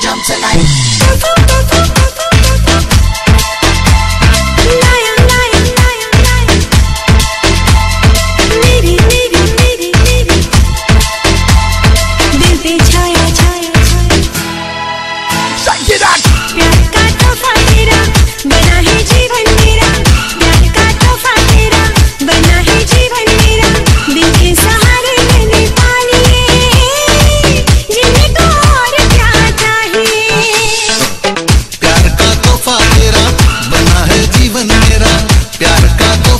jump tonight.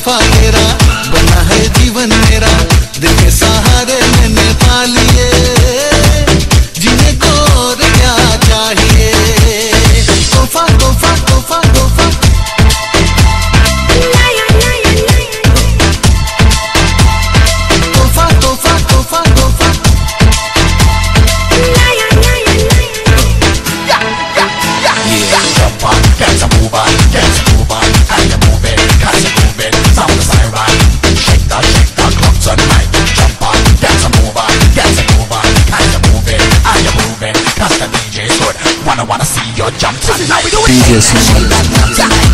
वफा मेरा बना है जीवन मेरा। दिल के सहारे मैंने पाली previous one.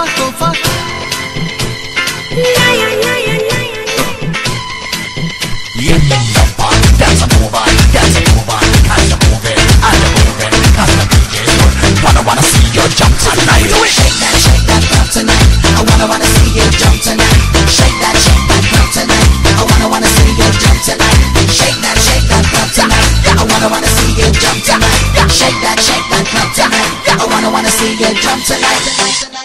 tofa, tofa. Yeah, yeah, yeah, yeah, yeah, yeah. Yeah, nobody, that's a nobody, that's a nobody. Cause you're moving, and you're moving, cause the beat is good. Wanna wanna see you jump tonight. Do it. Shake that, shake that club tonight. I wanna wanna see you jump tonight. Shake that, shake that club tonight. I wanna wanna see you jump tonight. Shake that, shake that club tonight. I wanna wanna see you jump tonight. Shake that, shake that club tonight. I wanna wanna see you jump tonight.